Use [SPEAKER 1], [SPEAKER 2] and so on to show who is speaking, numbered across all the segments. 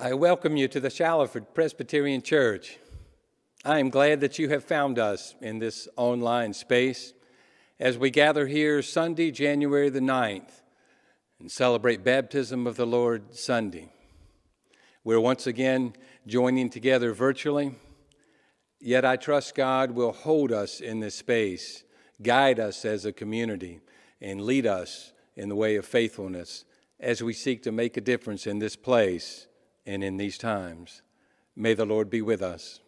[SPEAKER 1] I welcome you to the Shallowford Presbyterian Church. I am glad that you have found us in this online space as we gather here Sunday, January the 9th, and celebrate Baptism of the Lord Sunday. We're once again joining together virtually, yet I trust God will hold us in this space, guide us as a community, and lead us in the way of faithfulness as we seek to make a difference in this place and in these times. May the Lord be with us.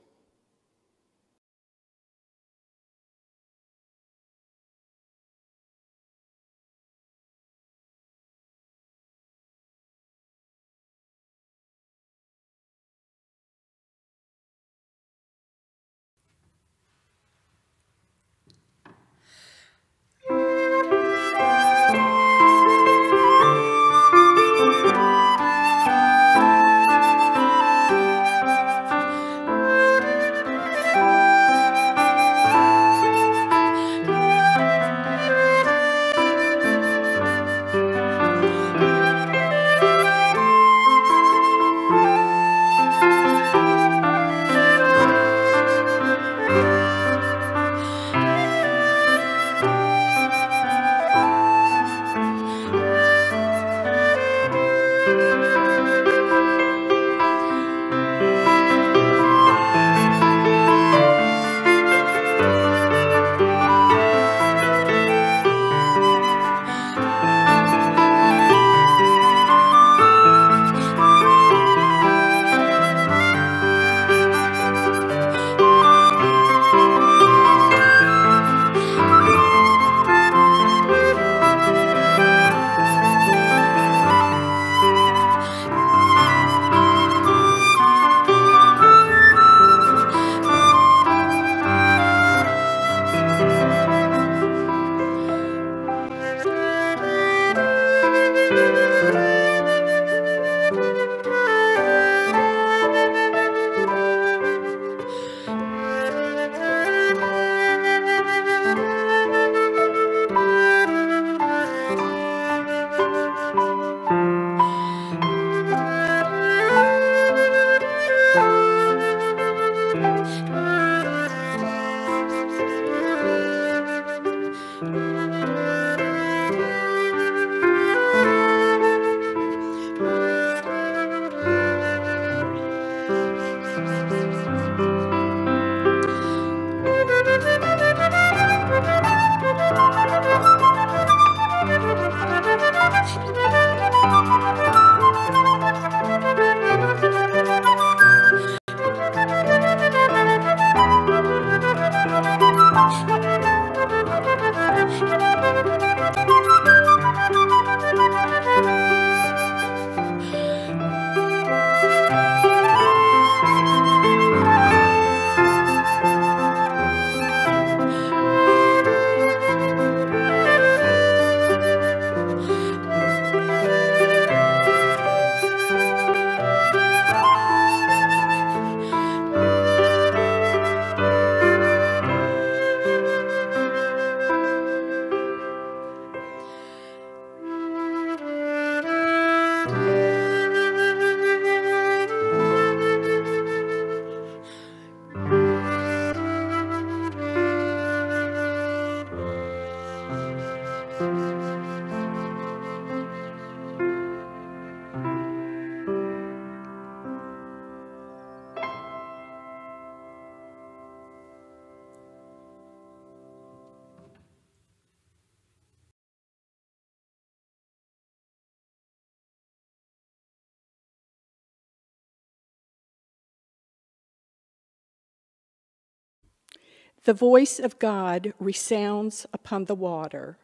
[SPEAKER 2] The voice of God resounds upon the water.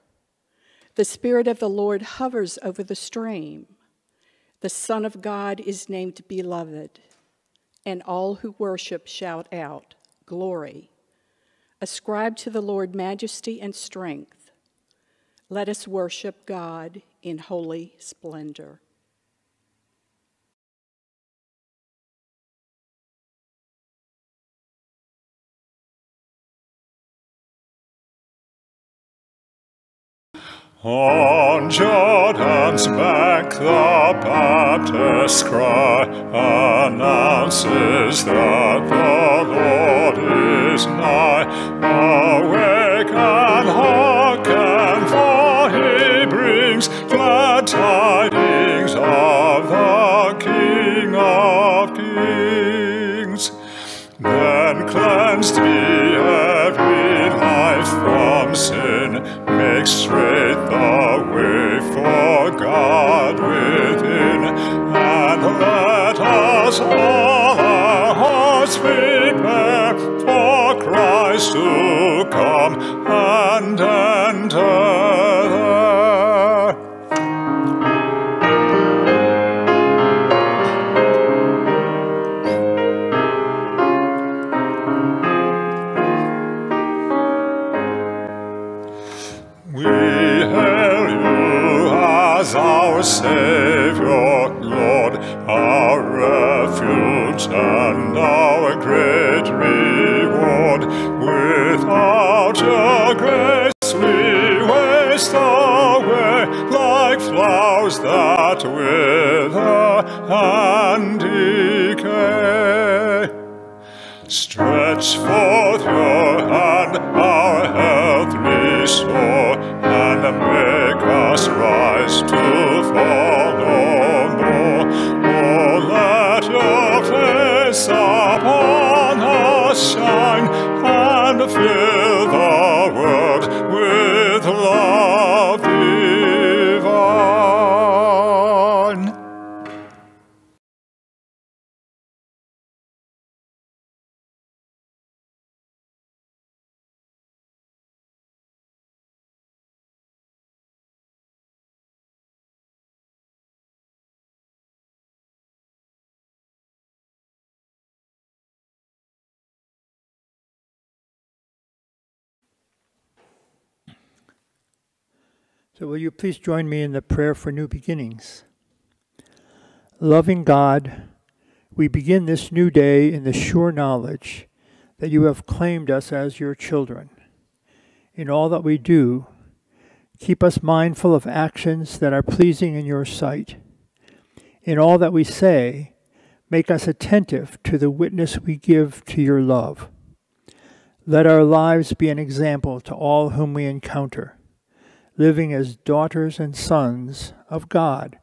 [SPEAKER 2] The Spirit of the Lord hovers over the stream. The Son of God is named Beloved, and all who worship shout out, Glory. Ascribe to the Lord majesty and strength. Let us worship God in holy splendor.
[SPEAKER 3] On Jordan's bank the Baptist cry announces that the Lord is nigh. Awake and hearken, for he brings glad tidings of the King of Kings. Then cleansed be every life from sin, make straight all hearts prepare for Christ to come and enter. We hail you as our Savior, refuge and our great reward. Without your grace we waste away like flowers that wither and decay. Stretch forth fill
[SPEAKER 4] So, will you please join me in the prayer for new beginnings? Loving God, we begin this new day in the sure knowledge that you have claimed us as your children. In all that we do, keep us mindful of actions that are pleasing in your sight. In all that we say, make us attentive to the witness we give to your love. Let our lives be an example to all whom we encounter living as daughters and sons of God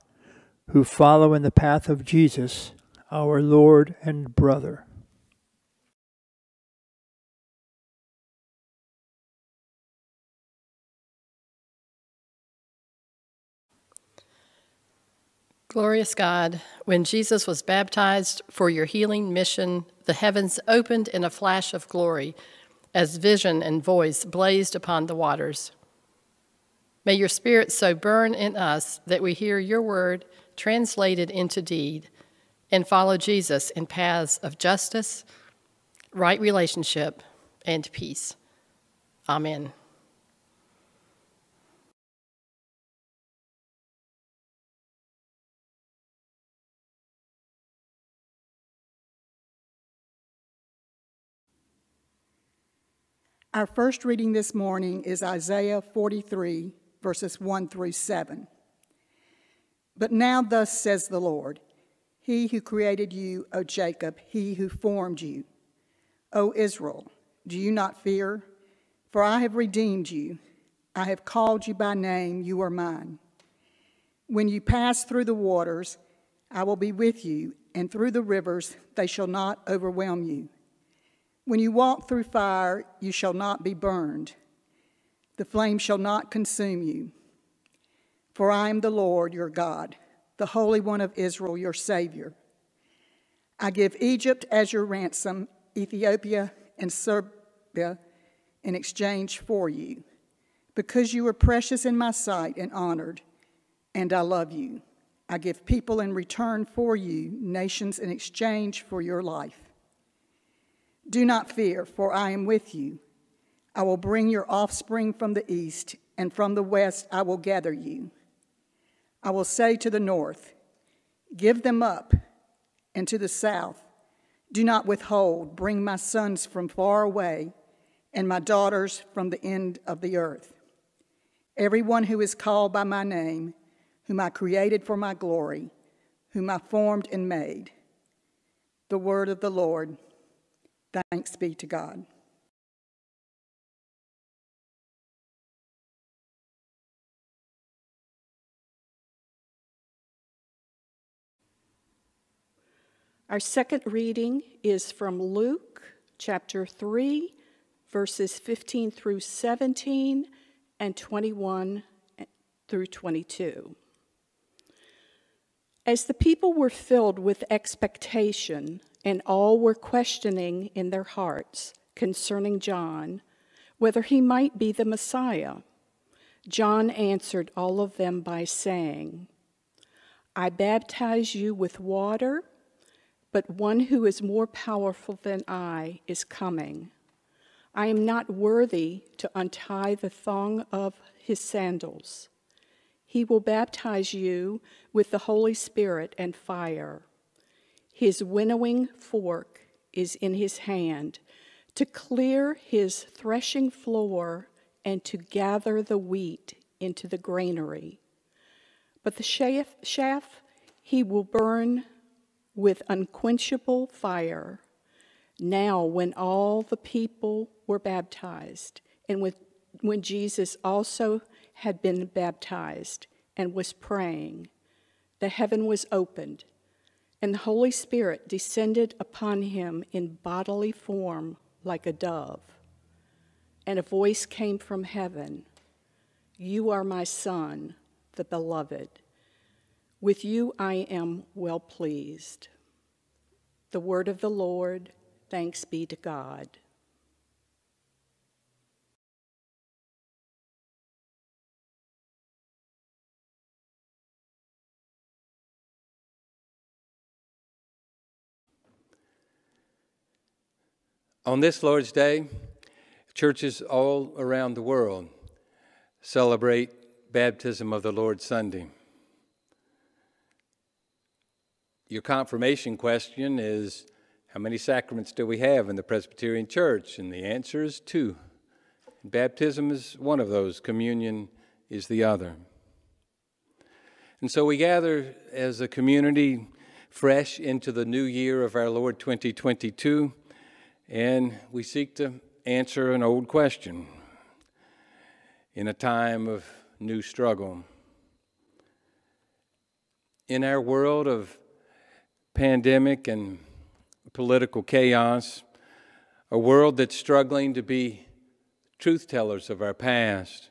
[SPEAKER 4] who follow in the path of Jesus, our Lord and brother.
[SPEAKER 5] Glorious God, when Jesus was baptized for your healing mission, the heavens opened in a flash of glory as vision and voice blazed upon the waters. May your spirit so burn in us that we hear your word translated into deed and follow Jesus in paths of justice, right relationship, and peace. Amen.
[SPEAKER 6] Our first reading this morning is Isaiah 43, verses 1 through 7. But now, thus says the Lord He who created you, O Jacob, he who formed you, O Israel, do you not fear? For I have redeemed you. I have called you by name, you are mine. When you pass through the waters, I will be with you, and through the rivers, they shall not overwhelm you. When you walk through fire, you shall not be burned. The flame shall not consume you. For I am the Lord your God, the Holy One of Israel, your Savior. I give Egypt as your ransom, Ethiopia and Seba in exchange for you, because you are precious in my sight and honored, and I love you. I give people in return for you, nations in exchange for your life. Do not fear, for I am with you. I will bring your offspring from the east, and from the west I will gather you. I will say to the north, Give them up, and to the south, Do not withhold. Bring my sons from far away, and my daughters from the end of the earth. Everyone who is called by my name, whom I created for my glory, whom I formed and made. The word of the Lord. Thanks be to God.
[SPEAKER 2] Our second reading is from Luke chapter 3, verses 15 through 17 and 21 through 22. As the people were filled with expectation and all were questioning in their hearts concerning John, whether he might be the Messiah, John answered all of them by saying, I baptize you with water but one who is more powerful than I is coming. I am not worthy to untie the thong of his sandals. He will baptize you with the Holy Spirit and fire. His winnowing fork is in his hand to clear his threshing floor and to gather the wheat into the granary. But the chaff, he will burn with unquenchable fire. Now, when all the people were baptized, and with, when Jesus also had been baptized and was praying, the heaven was opened, and the Holy Spirit descended upon him in bodily form like a dove. And a voice came from heaven You are my Son, the beloved. With you I am well pleased. The word of the Lord, thanks be to God.
[SPEAKER 1] On this Lord's Day, churches all around the world celebrate Baptism of the Lord Sunday. Your confirmation question is How many sacraments do we have in the Presbyterian Church? And the answer is two. Baptism is one of those, communion is the other. And so we gather as a community fresh into the new year of our Lord 2022, and we seek to answer an old question in a time of new struggle. In our world of pandemic and political chaos, a world that's struggling to be truth tellers of our past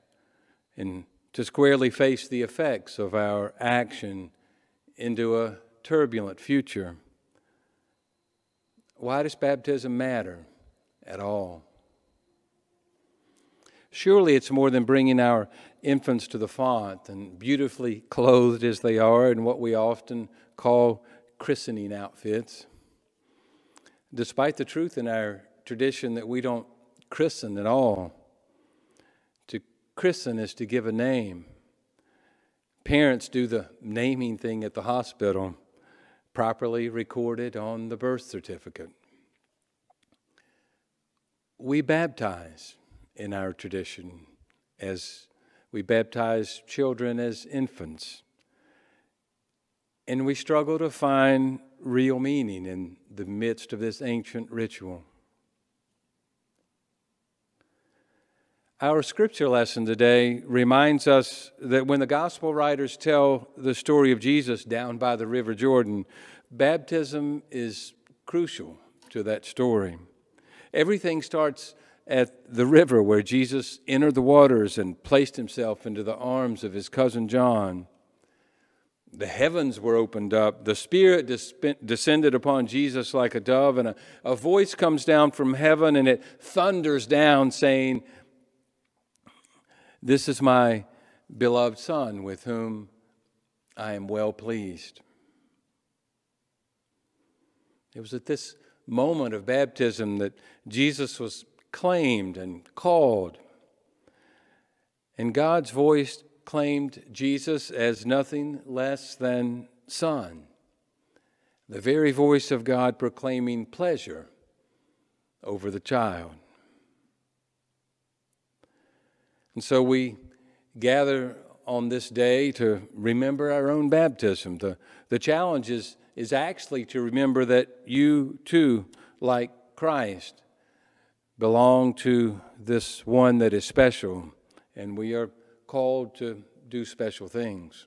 [SPEAKER 1] and to squarely face the effects of our action into a turbulent future. Why does baptism matter at all? Surely it's more than bringing our infants to the font and beautifully clothed as they are in what we often call christening outfits, despite the truth in our tradition that we don't christen at all. To christen is to give a name. Parents do the naming thing at the hospital, properly recorded on the birth certificate. We baptize in our tradition as we baptize children as infants. And we struggle to find real meaning in the midst of this ancient ritual. Our scripture lesson today reminds us that when the gospel writers tell the story of Jesus down by the River Jordan, baptism is crucial to that story. Everything starts at the river where Jesus entered the waters and placed himself into the arms of his cousin John the heavens were opened up. The Spirit descended upon Jesus like a dove, and a, a voice comes down from heaven and it thunders down, saying, This is my beloved Son with whom I am well pleased. It was at this moment of baptism that Jesus was claimed and called. And God's voice claimed Jesus as nothing less than Son, the very voice of God proclaiming pleasure over the child. And so we gather on this day to remember our own baptism. The, the challenge is, is actually to remember that you too, like Christ, belong to this one that is special, and we are called to do special things.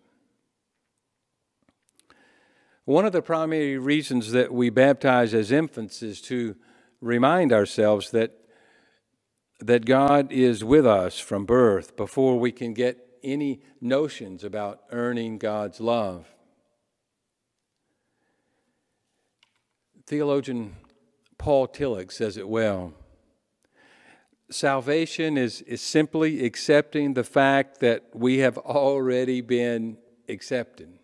[SPEAKER 1] One of the primary reasons that we baptize as infants is to remind ourselves that, that God is with us from birth before we can get any notions about earning God's love. Theologian Paul Tillich says it well. Salvation is, is simply accepting the fact that we have already been accepted.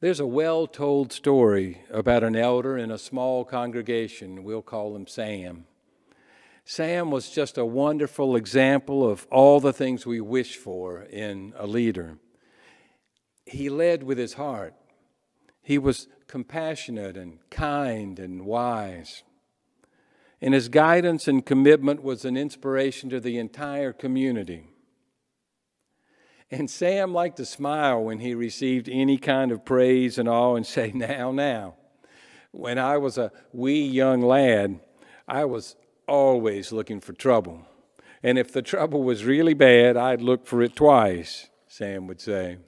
[SPEAKER 1] There's a well told story about an elder in a small congregation. We'll call him Sam. Sam was just a wonderful example of all the things we wish for in a leader. He led with his heart, he was compassionate and kind and wise. And his guidance and commitment was an inspiration to the entire community. And Sam liked to smile when he received any kind of praise and all and say, Now, now. When I was a wee young lad, I was always looking for trouble. And if the trouble was really bad, I'd look for it twice, Sam would say.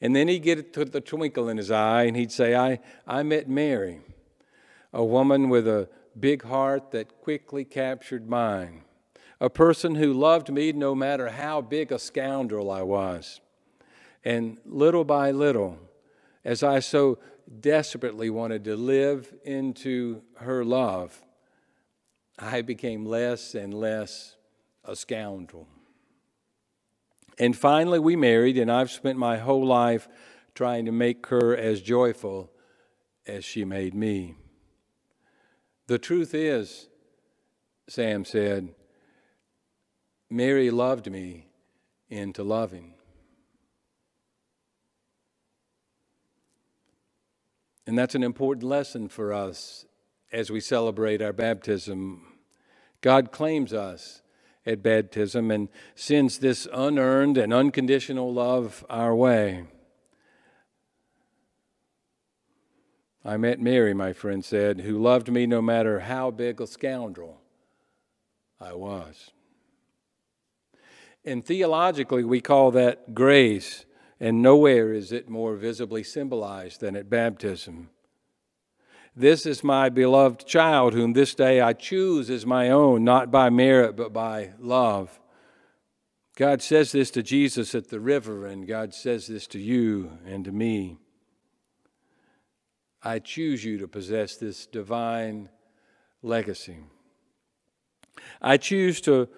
[SPEAKER 1] And then he'd get to the twinkle in his eye and he'd say, I, I met Mary, a woman with a big heart that quickly captured mine a person who loved me no matter how big a scoundrel I was. And little by little, as I so desperately wanted to live into her love, I became less and less a scoundrel. And finally, we married, and I've spent my whole life trying to make her as joyful as she made me. The truth is, Sam said, Mary loved me into loving. And that's an important lesson for us as we celebrate our baptism. God claims us at baptism and sends this unearned and unconditional love our way. I met Mary, my friend said, who loved me no matter how big a scoundrel I was. And theologically, we call that grace, and nowhere is it more visibly symbolized than at baptism. This is my beloved child, whom this day I choose as my own, not by merit, but by love. God says this to Jesus at the river, and God says this to you and to me. I choose you to possess this divine legacy. I choose to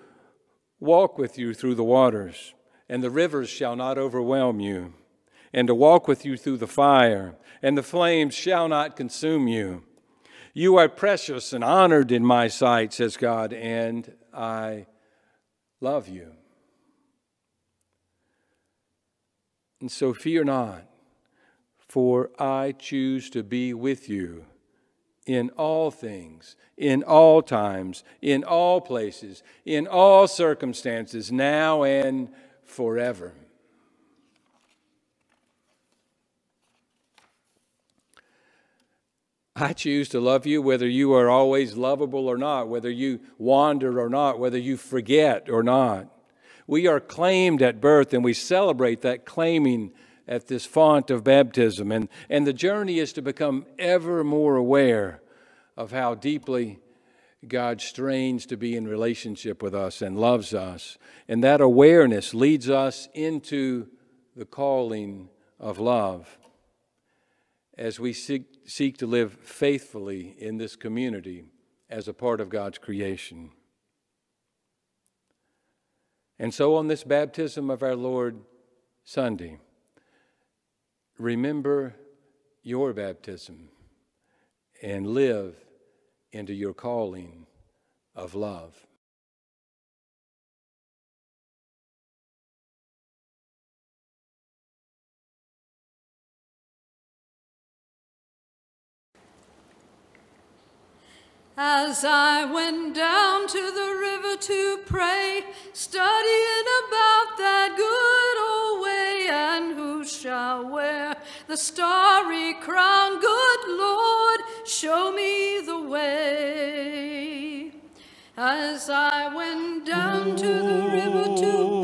[SPEAKER 1] walk with you through the waters, and the rivers shall not overwhelm you, and to walk with you through the fire, and the flames shall not consume you. You are precious and honored in my sight, says God, and I love you. And so fear not, for I choose to be with you in all things, in all times, in all places, in all circumstances, now and forever. I choose to love you whether you are always lovable or not, whether you wander or not, whether you forget or not. We are claimed at birth and we celebrate that claiming at this font of baptism. And, and the journey is to become ever more aware of how deeply God strains to be in relationship with us and loves us. And that awareness leads us into the calling of love as we seek, seek to live faithfully in this community as a part of God's creation. And so, on this baptism of our Lord Sunday, remember your baptism and live into your calling of love.
[SPEAKER 7] As I went down to the river to pray, studying about that good shall wear the starry crown? Good Lord, show me the way. As I went down to the river to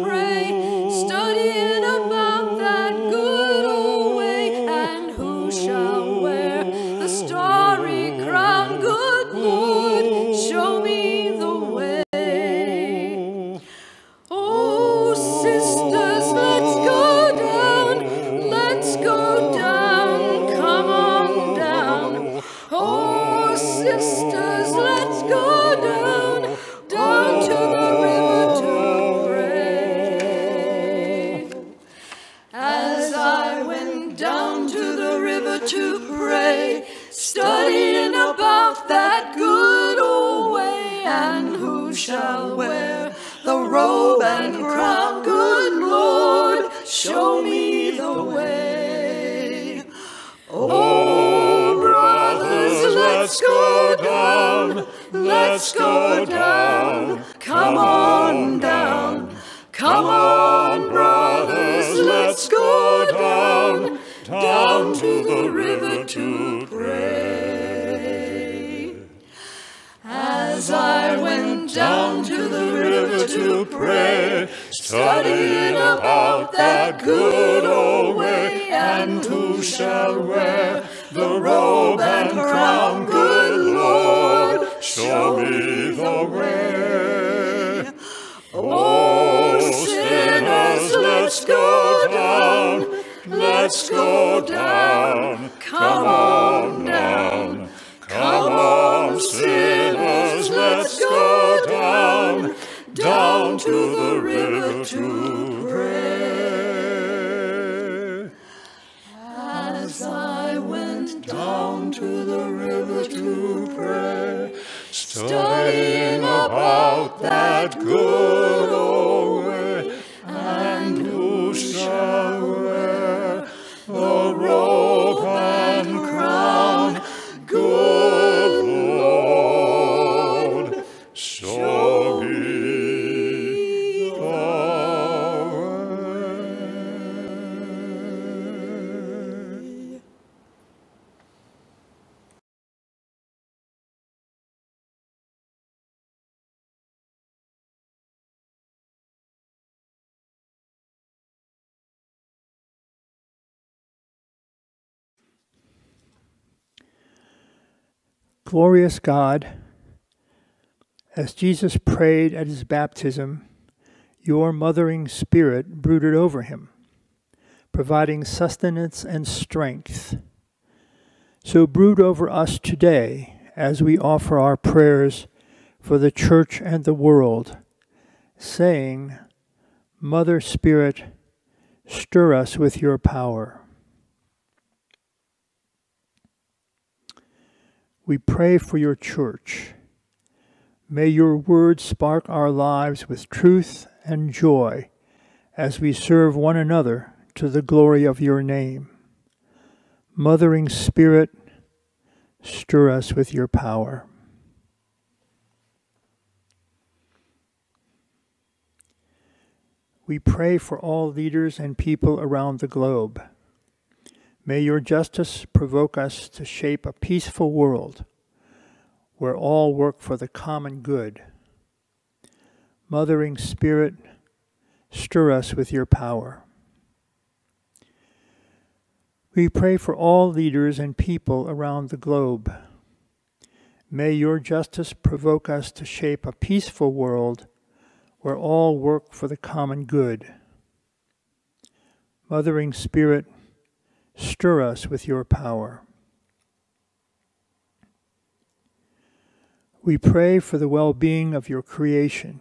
[SPEAKER 7] show me the way. Oh, oh brothers, let's go down, let's go down, come on down, come on, brothers, let's go down, down to the river to pray. As I went down to the river to pray, studying about that good old way, and who shall wear the robe and crown? Good Lord, show me the way. Oh, sinners, let's go down, let's go down,
[SPEAKER 4] Glorious God, as Jesus prayed at his baptism, your mothering spirit brooded over him, providing sustenance and strength. So brood over us today as we offer our prayers for the church and the world, saying, Mother Spirit, stir us with your power. We pray for your church. May your word spark our lives with truth and joy as we serve one another to the glory of your name. Mothering Spirit, stir us with your power. We pray for all leaders and people around the globe. May your justice provoke us to shape a peaceful world where all work for the common good. Mothering Spirit, stir us with your power. We pray for all leaders and people around the globe. May your justice provoke us to shape a peaceful world where all work for the common good. Mothering Spirit, stir us with your power. We pray for the well being of your creation.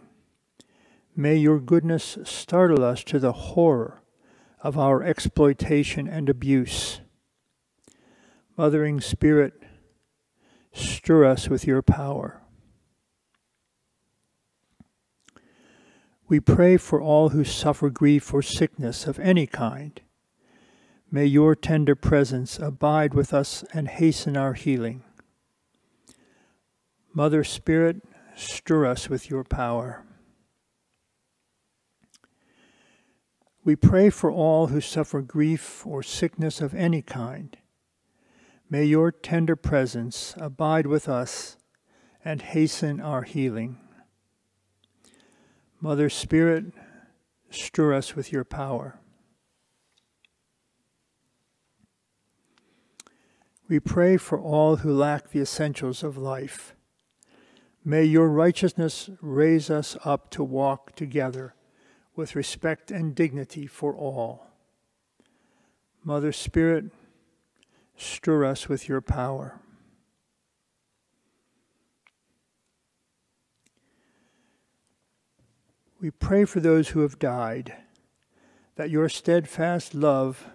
[SPEAKER 4] May your goodness startle us to the horror of our exploitation and abuse. Mothering Spirit, stir us with your power. We pray for all who suffer grief or sickness of any kind. May your tender presence abide with us and hasten our healing. Mother Spirit, stir us with your power. We pray for all who suffer grief or sickness of any kind. May your tender presence abide with us and hasten our healing. Mother Spirit, stir us with your power. We pray for all who lack the essentials of life. May your righteousness raise us up to walk together with respect and dignity for all. Mother Spirit, stir us with your power. We pray for those who have died, that your steadfast love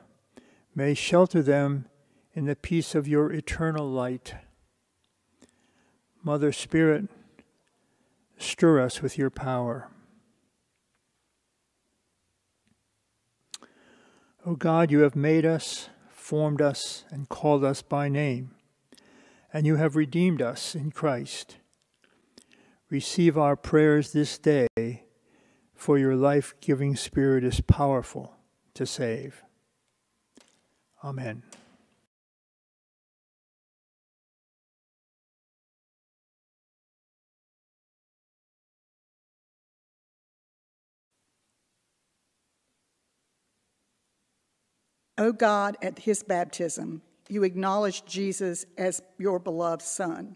[SPEAKER 4] may shelter them in the peace of your eternal light. Mother Spirit, stir us with your power. O God, you have made us, formed us, and called us by name, and you have redeemed us in Christ. Receive our prayers this day, for your life giving Spirit is powerful to save. Amen.
[SPEAKER 6] O God, at his baptism, you acknowledged Jesus as your beloved Son,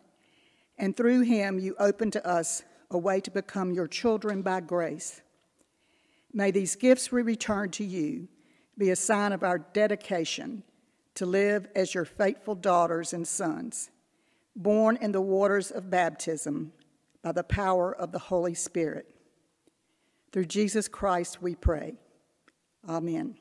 [SPEAKER 6] and through him you opened to us a way to become your children by grace. May these gifts we return to you be a sign of our dedication to live as your faithful daughters and sons, born in the waters of baptism by the power of the Holy Spirit. Through Jesus Christ we pray. Amen.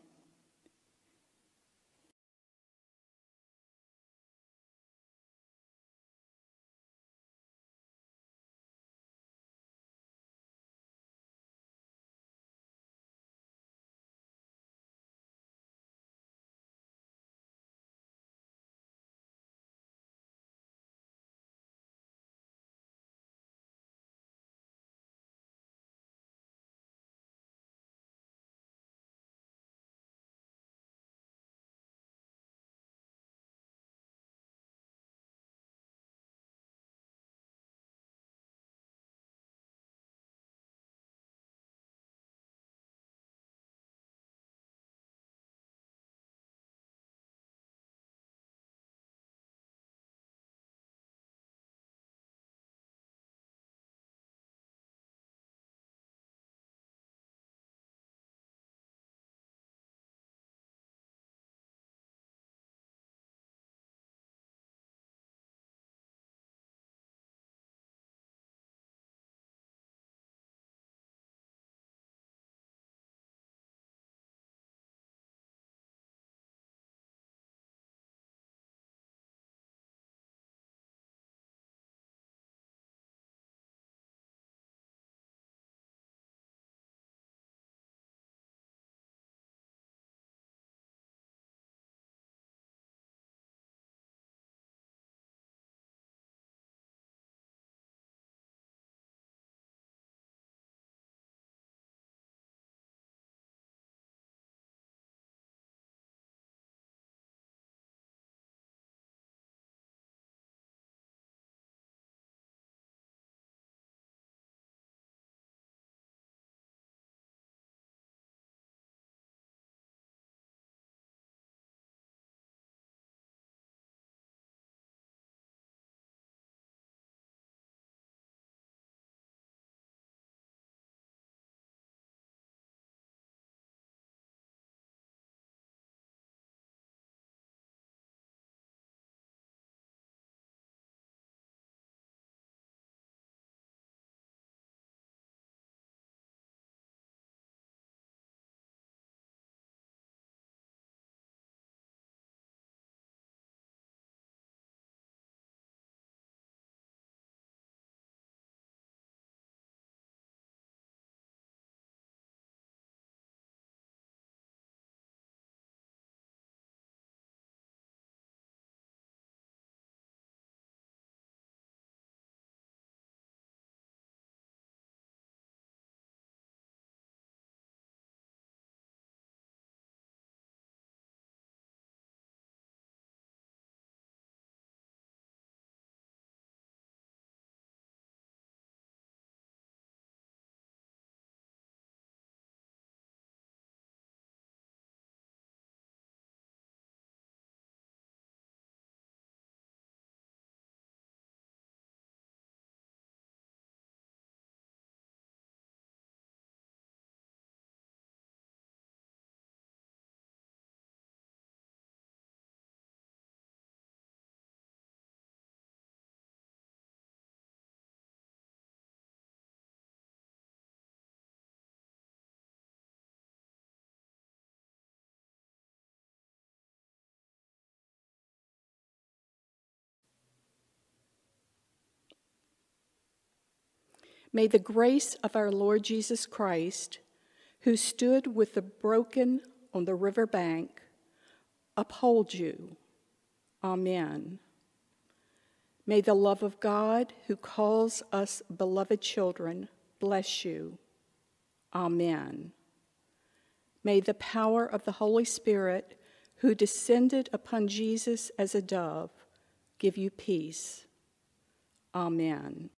[SPEAKER 2] May the grace of our Lord Jesus Christ, who stood with the broken on the river bank, uphold you. Amen. May the love of God, who calls us beloved children, bless you. Amen. May the power of the Holy Spirit, who descended upon Jesus as a dove, give you peace. Amen.